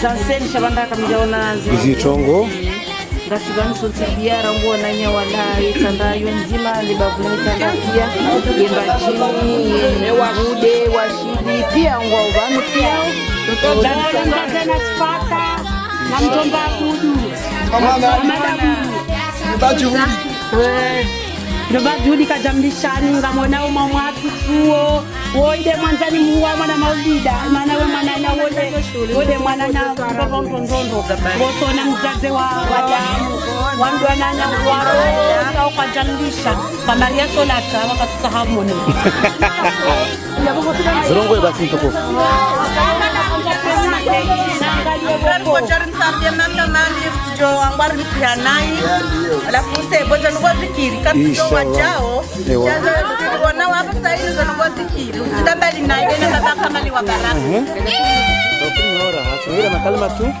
wina mizansen shabanda kamjaona izitongo ngasivanisonsibia ranguwa nanya wala itsanda yo nzima libavuna itsanda pia. Yembajini yewarude washidi pia ngwauvanu pia. Tena na mjomba Abudu ndoba Judi kajamlishani tuo woide mwanzani muwa mwana maulida mana we mwana na wode wode mwana na ndondo wotona mzaze wa wadamu wandu ananya waro sa ukajamlisha kamaria tolata wakatutahamone zirongoe basi mtukufu. Alafu useboza nukwa zikiri kapito Inshallah. Wajao Ewa. jazoona wapa saini zanukwa zikiri usidambali naye na baba kamali wa baraka. Sautinora, hatungira makalima tu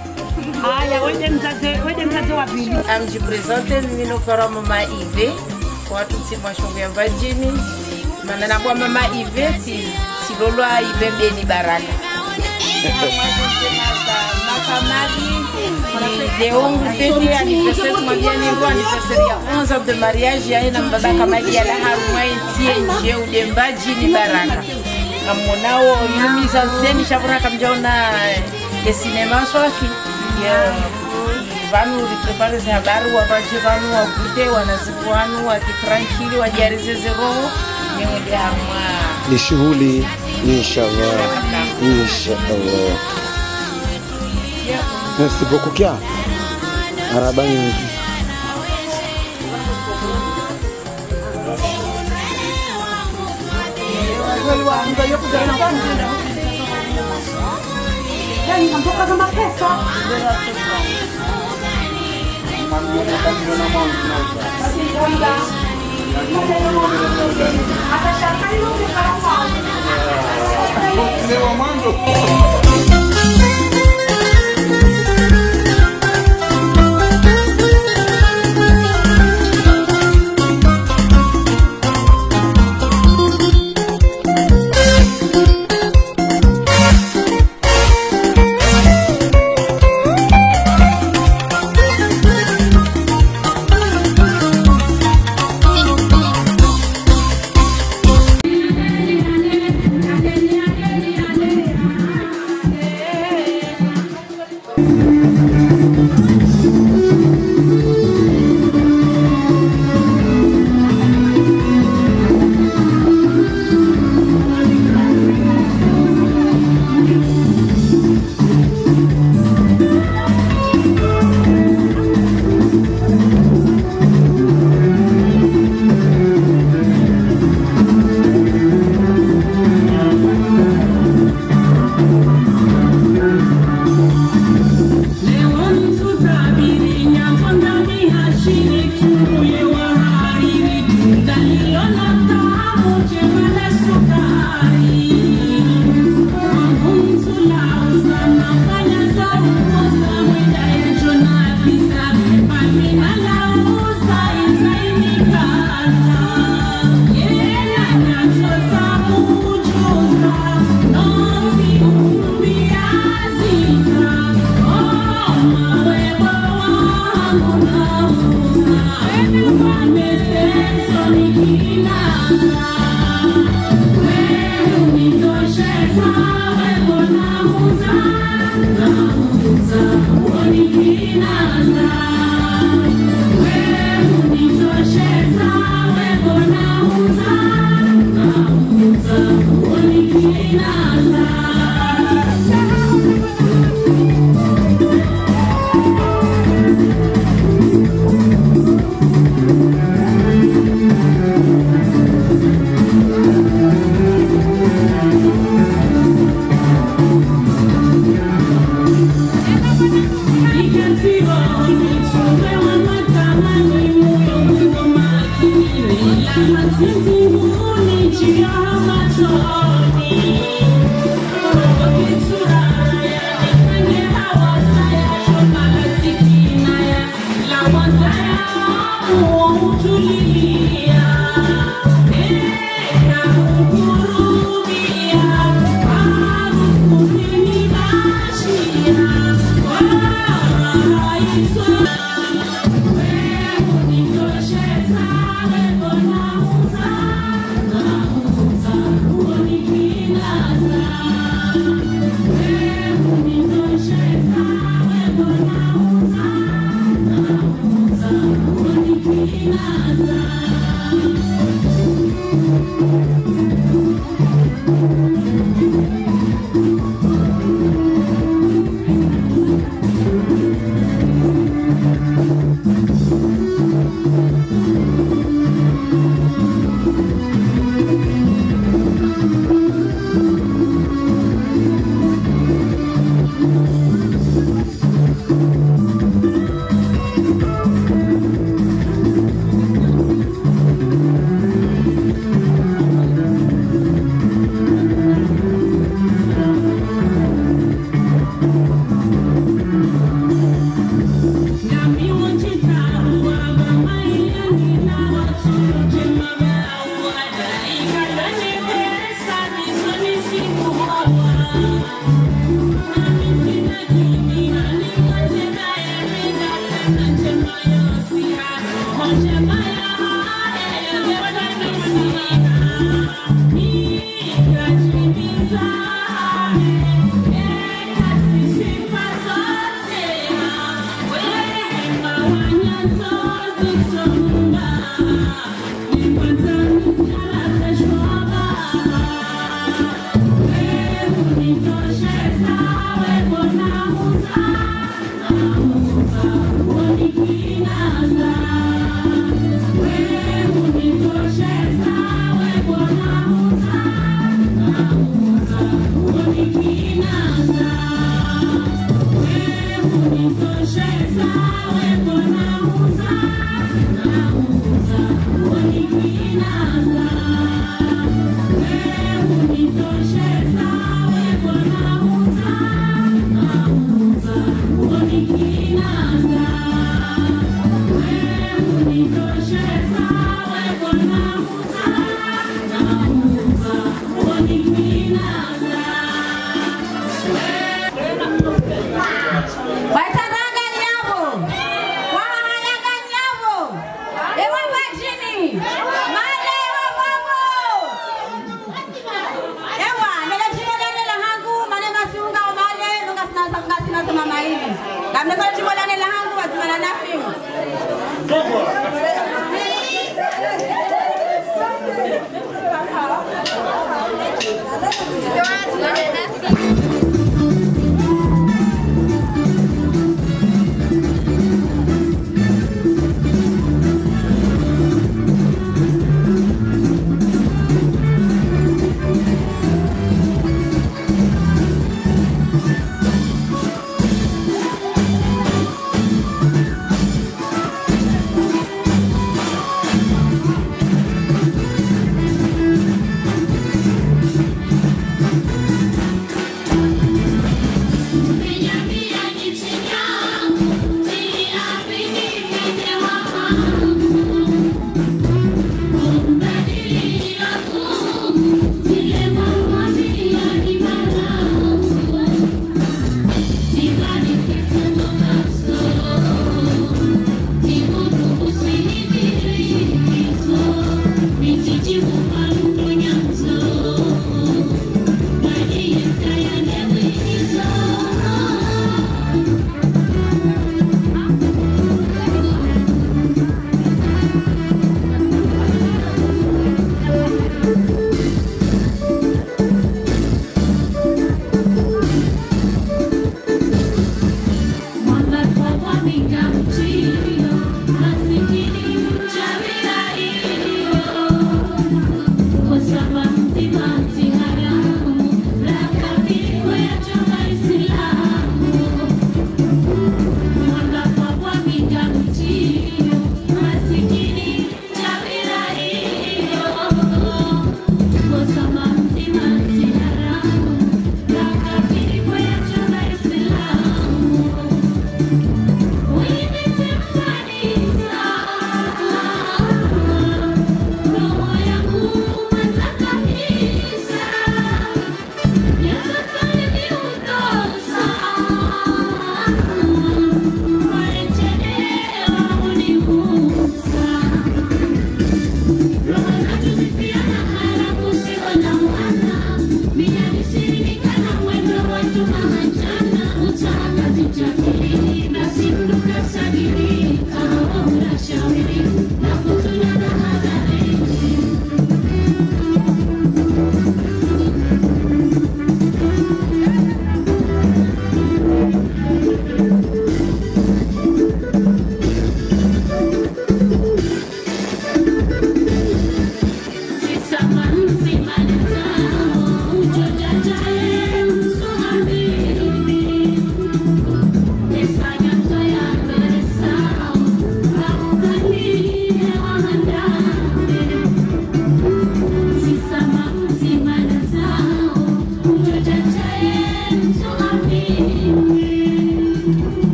haya wede mzaze wede mzaze wa pili. Amjipresente minokora mama ive. Watu tsimwashongo ya vajini mana nabwa mama ive ti- tilolwa ibebeni baraka makamali leongu fete anniversaire tumwambia niro anniversaire ya 11 ans de mariage baraka. Sinema swafi vanu vanu wakute wanaziku wanu wakitrankili ni shughuli inshallah. Inshallah Nisipokokea araba nyingi. Nikatoka kama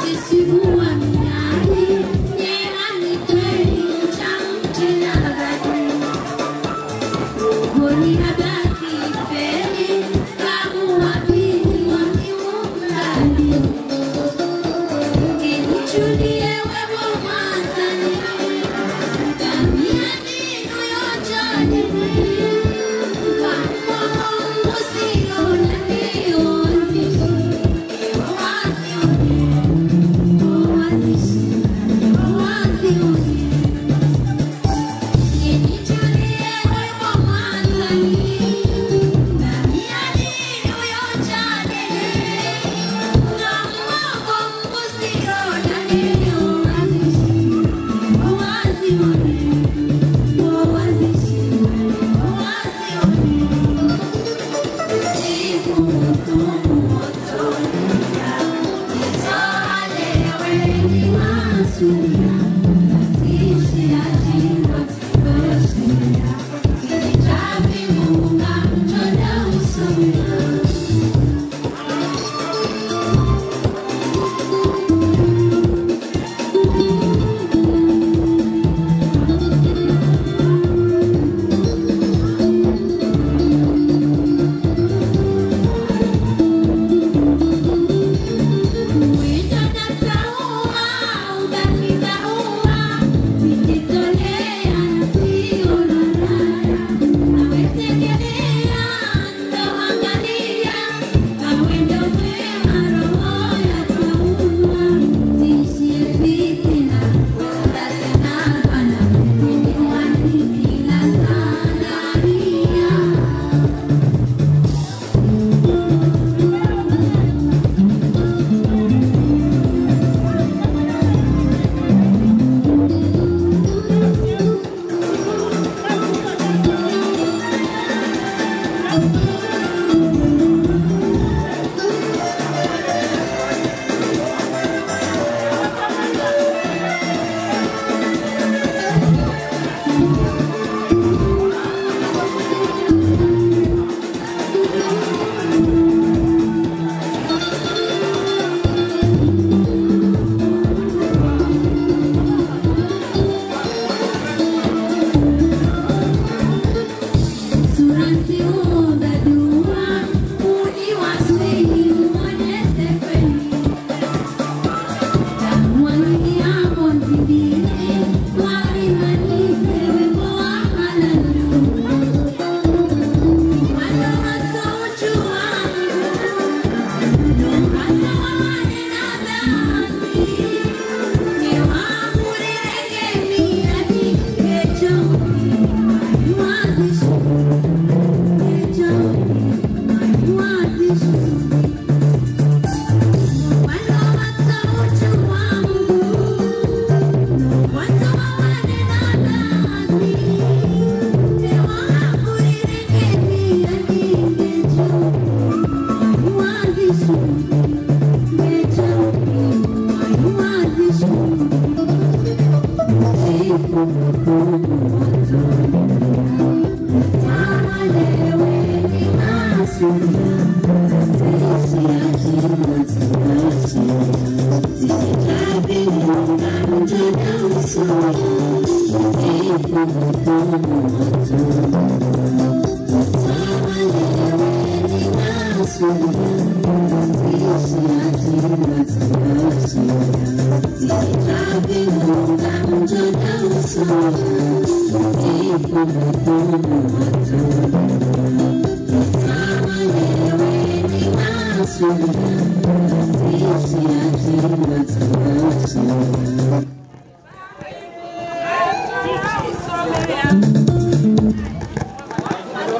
Thank you.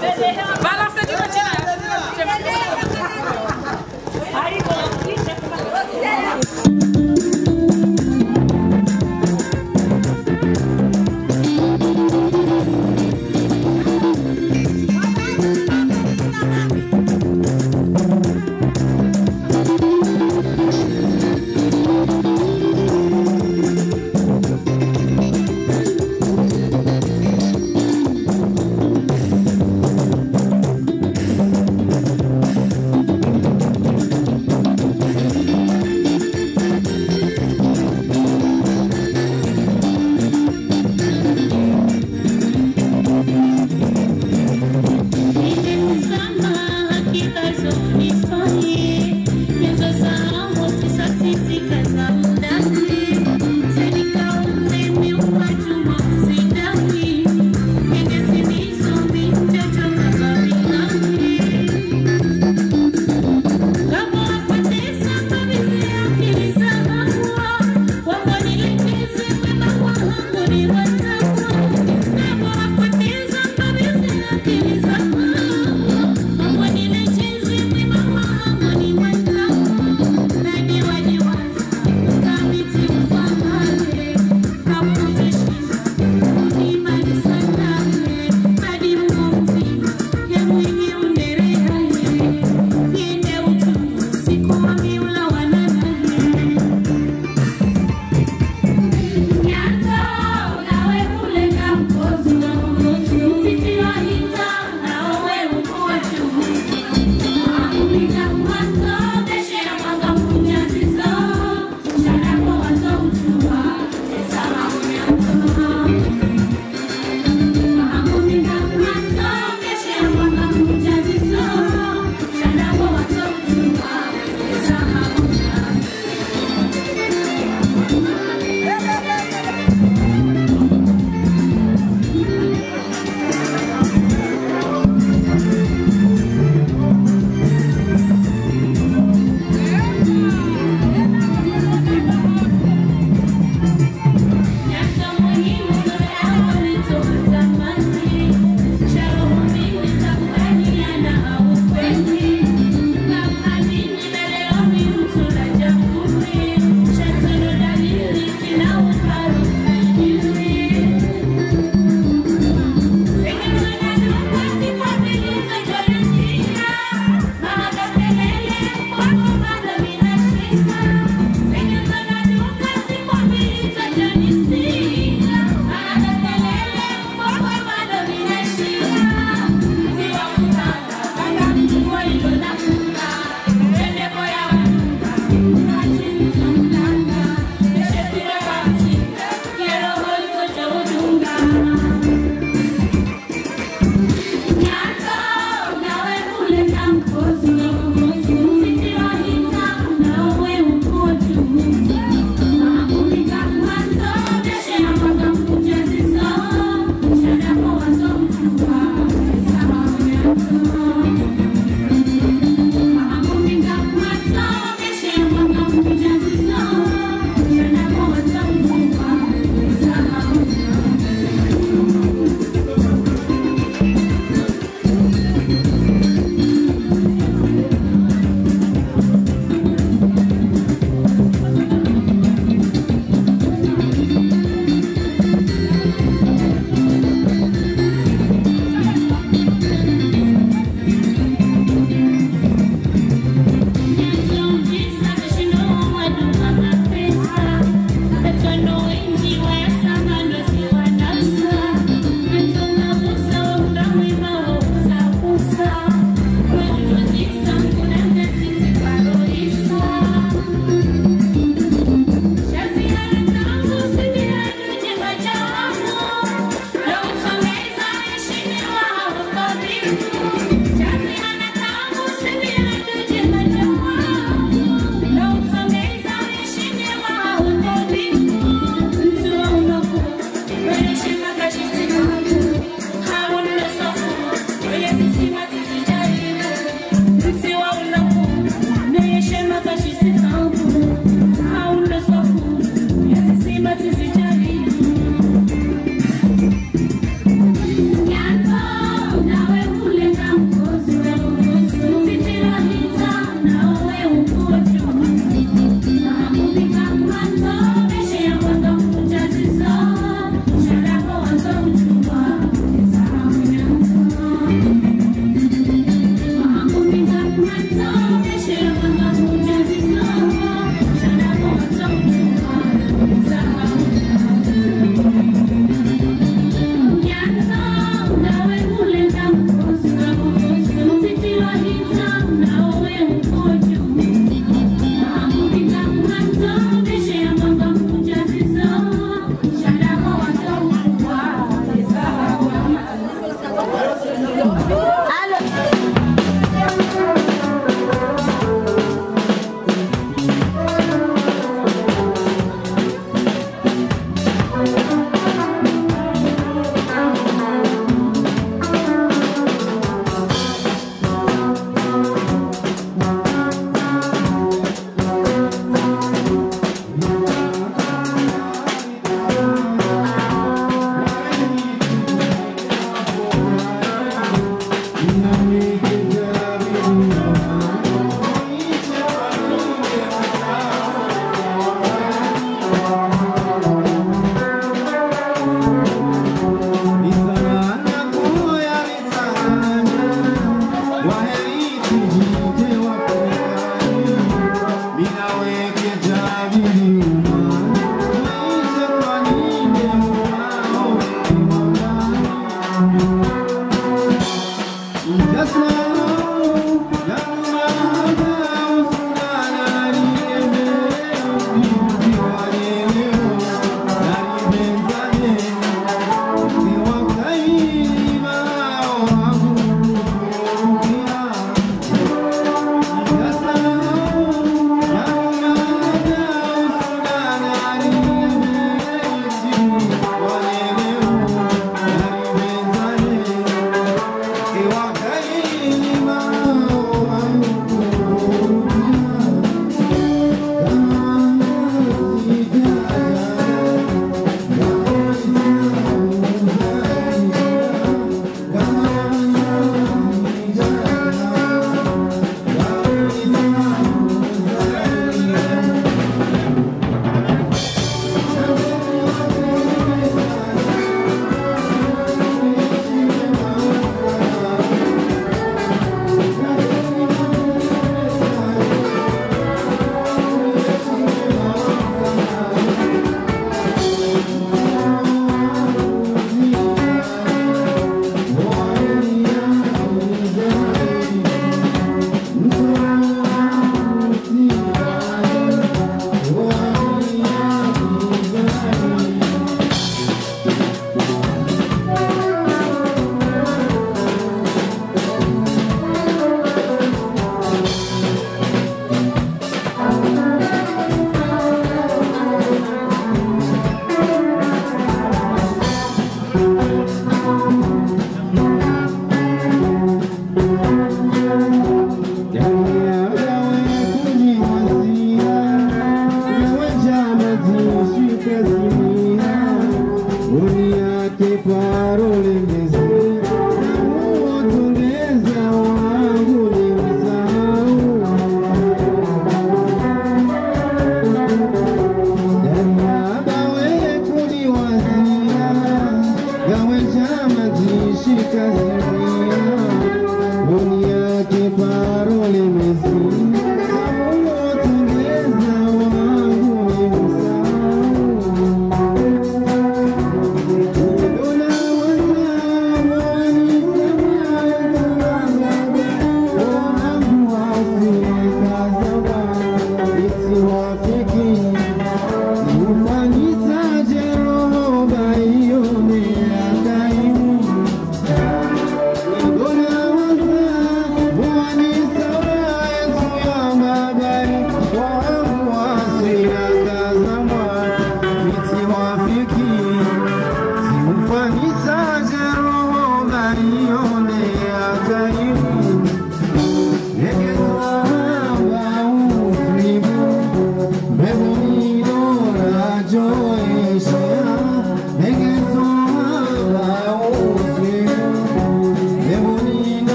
Thank you.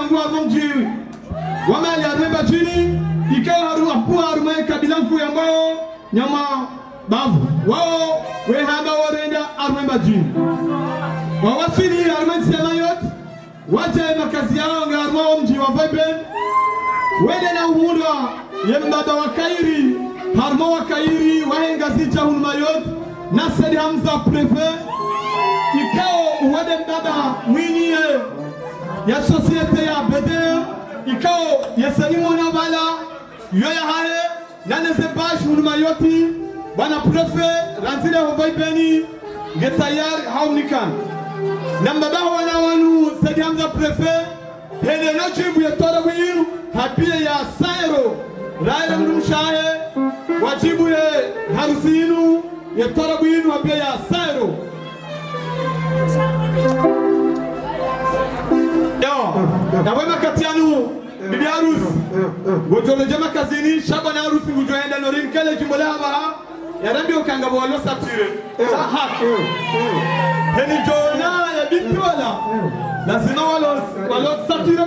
Mamedabdu ya ngua armo mjiwi wamali arme majini ikawa haru apua arme kabila mfu ya mbao nyama bavu wao we wehamba worenda arme majini wawasili arme sema yote waje makazi yao nga arme wa mji wa Viben wende na uhunda ye mbaba wa Kairi harmo wa Kairi wahenga zicha hulma yote Nasser Hamza prefet ikao uwade mbaba mwinyi ya sosiyete ya BDM ikao yesani mwana bala yoya haye naneze bash hulma yoti bwana prefe ranzile hovaibeni ngetayar haunikan nambabaho wana wanu sedi hamza prefe hene no ya tora wiru hapie ya sairo raira mnumshahe wajibu ye harusi inu ya tora wiru hapie ya sairo yo kati yanu bibi harusi. gojolejema kazini shaba na harusi gujoenda norin. Kele jimbo lahabaha yarambi okanga bwalo satire. Saha heni jona ya binti wala. lazima walo walo satire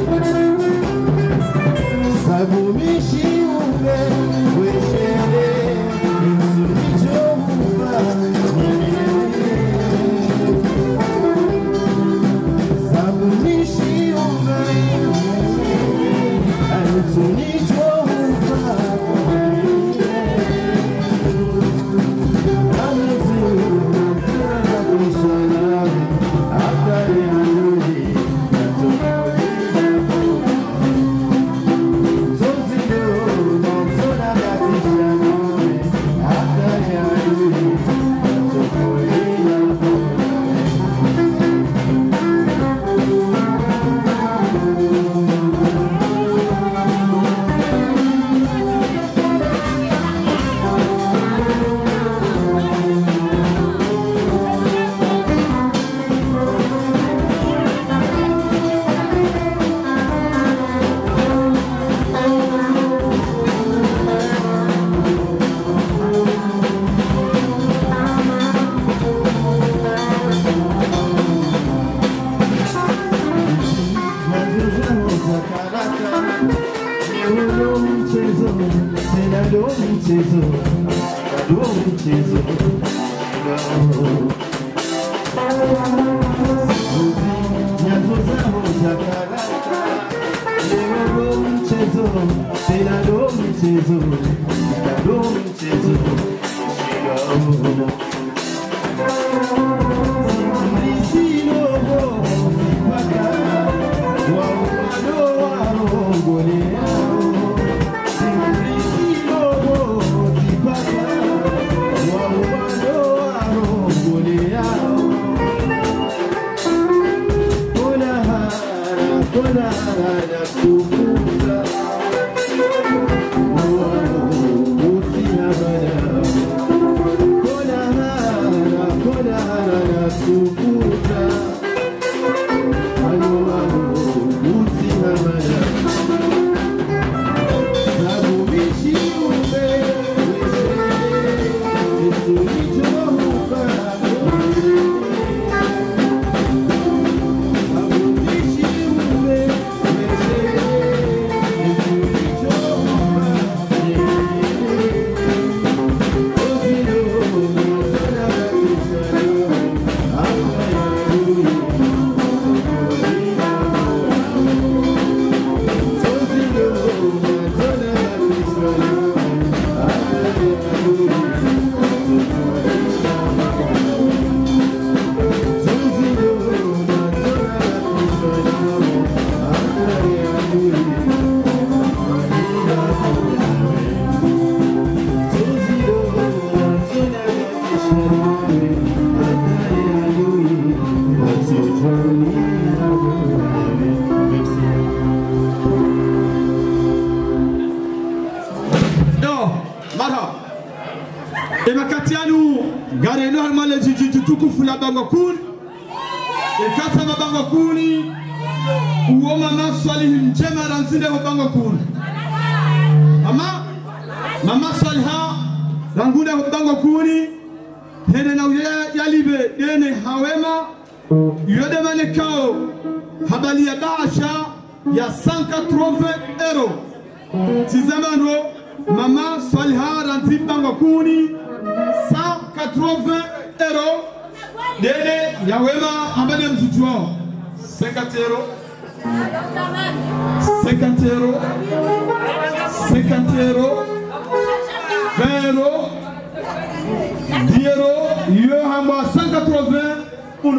Mulana Sumu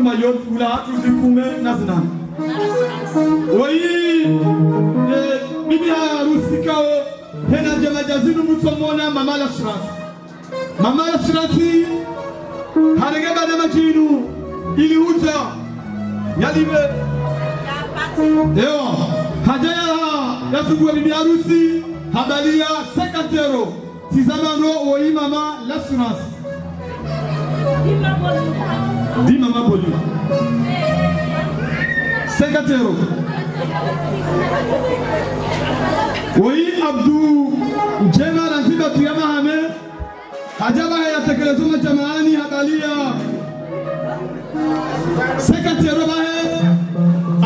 pour le maillot ula tuzi kume nazina wayi bibi rusika kao hena jema jazinu mutomona mama la shrasi mama la shrasi harege bada majinu ili uja yalibe ewa hajaya yasugua bibi harusi habalia sekatero tizamano oyi mama la shrasi di mama boli euros. Oui, Abdou. jema ranziba tuyama hame hajaba yatekelezwa majamaani habalia sekatero bahe.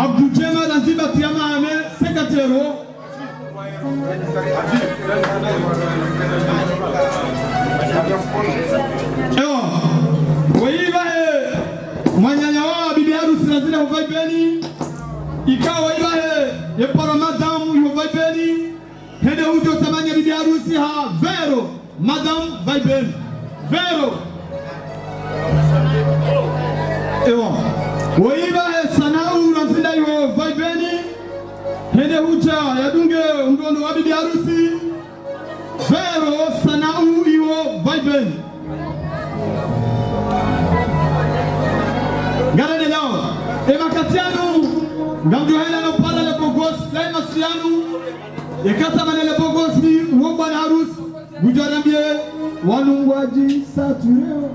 Abdou jema ranziba tuyama hame sekatero. Ewa, oyi bahe mwanyanya wao bibi harusi uvai beni. Ikawa ibahe yepora madamu yovaibeni hende ujo tamanya bibi harusi ha vero. Madam vaibeni vero. Ewa. Woibahe sanau nanzinda yo vaibeni hende uja yadunge undondo wa bibi harusi. Vero sanau iwo vaibeni garane emakatianu ngamjuhailano palale bogos laimasiyanu ekatamanele bogos ni wombane harus gujarambiye wanungwaji satureo.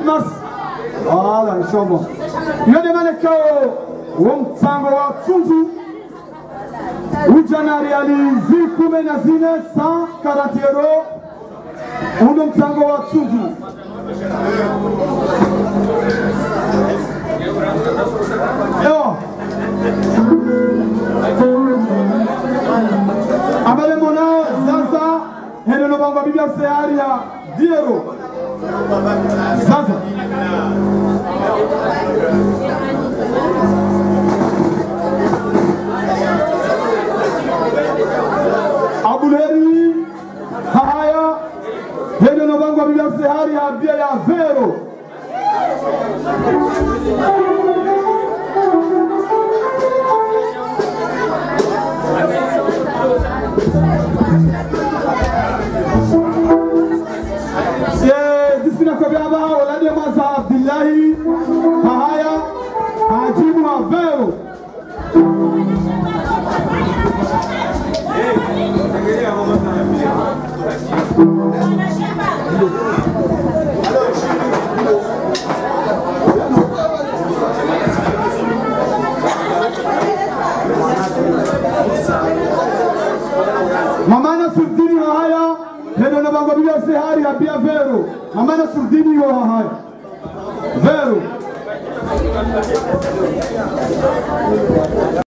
Litmas. Voilà, inshallah. Yode manekao wo mtsango wa tsunzu ujana realizi kume na zine 140 euro uno mtsango wa tsunzu Ewa. Abale monao sasa hendo no bangwa bibia seari ya diero sasa. Abuleri haya hendo na bangwa binafsi hali ya bia ya vero diskina haya ajibu avero mamana surdini haya heno na bango bila sehari ya vero mamana surdini yo haya Thank you.